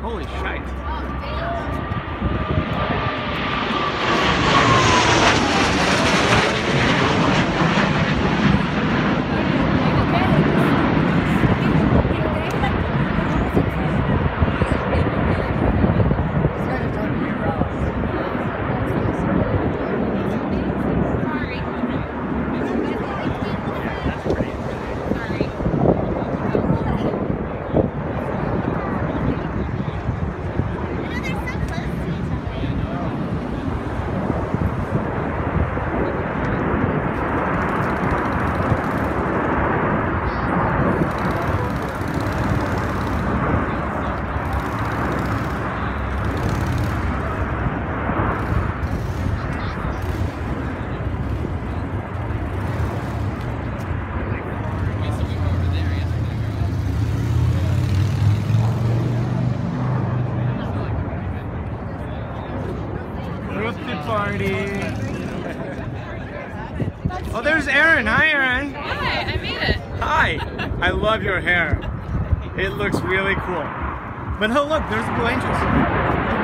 Holy shite. Oh, Party. Oh, there's Aaron. Hi, Aaron. Hi, I made it. Hi. I love your hair. It looks really cool. But oh, look, there's the Blue Angels.